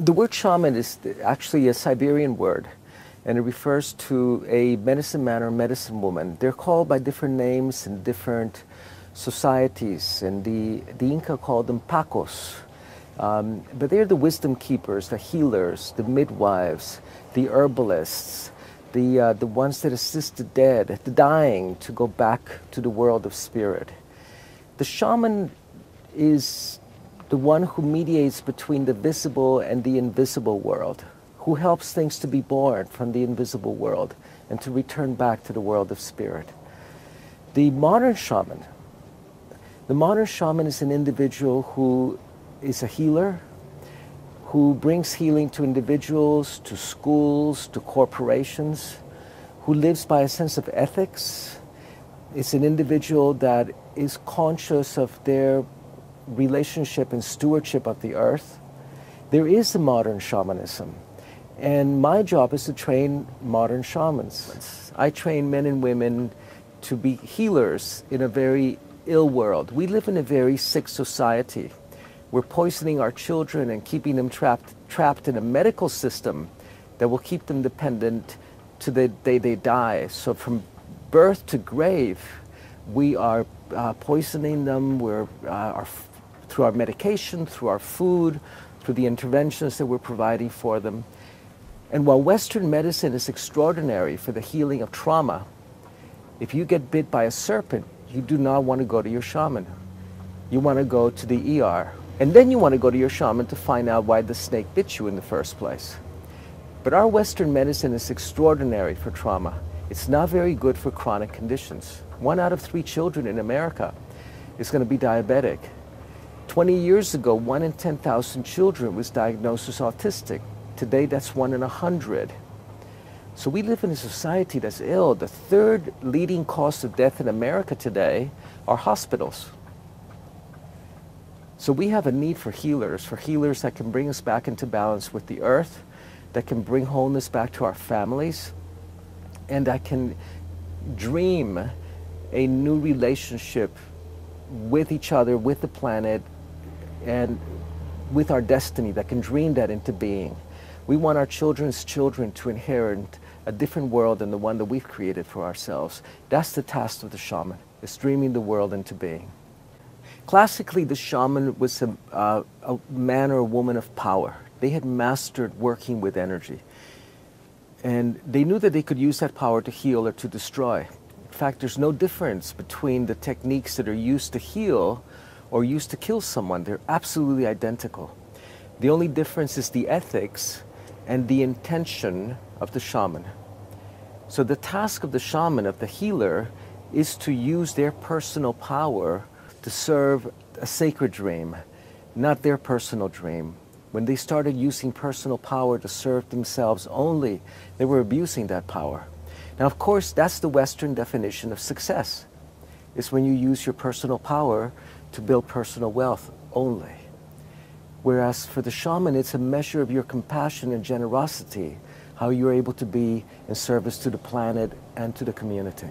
The word shaman is actually a Siberian word, and it refers to a medicine man or medicine woman. They're called by different names in different societies, and the, the Inca called them pacos. Um, but they're the wisdom keepers, the healers, the midwives, the herbalists, the, uh, the ones that assist the dead, the dying to go back to the world of spirit. The shaman is the one who mediates between the visible and the invisible world, who helps things to be born from the invisible world and to return back to the world of spirit. The modern shaman, the modern shaman is an individual who is a healer, who brings healing to individuals, to schools, to corporations, who lives by a sense of ethics. It's an individual that is conscious of their relationship and stewardship of the earth. There is a modern shamanism. And my job is to train modern shamans. I train men and women to be healers in a very ill world. We live in a very sick society. We're poisoning our children and keeping them trapped, trapped in a medical system that will keep them dependent to the day they die. So from birth to grave, we are uh, poisoning them. We're, uh, our through our medication, through our food, through the interventions that we're providing for them. And while Western medicine is extraordinary for the healing of trauma, if you get bit by a serpent, you do not want to go to your shaman. You want to go to the ER. And then you want to go to your shaman to find out why the snake bit you in the first place. But our Western medicine is extraordinary for trauma. It's not very good for chronic conditions. One out of three children in America is going to be diabetic. 20 years ago, one in 10,000 children was diagnosed as autistic. Today, that's one in 100. So we live in a society that's ill. The third leading cause of death in America today are hospitals. So we have a need for healers, for healers that can bring us back into balance with the earth, that can bring wholeness back to our families, and that can dream a new relationship with each other, with the planet, and with our destiny that can dream that into being. We want our children's children to inherit a different world than the one that we've created for ourselves. That's the task of the shaman, is dreaming the world into being. Classically, the shaman was a, uh, a man or a woman of power. They had mastered working with energy. And they knew that they could use that power to heal or to destroy. In fact, there's no difference between the techniques that are used to heal or used to kill someone. They're absolutely identical. The only difference is the ethics and the intention of the shaman. So the task of the shaman, of the healer, is to use their personal power to serve a sacred dream, not their personal dream. When they started using personal power to serve themselves only, they were abusing that power. Now, of course, that's the Western definition of success. It's when you use your personal power to build personal wealth only. Whereas for the shaman, it's a measure of your compassion and generosity, how you're able to be in service to the planet and to the community.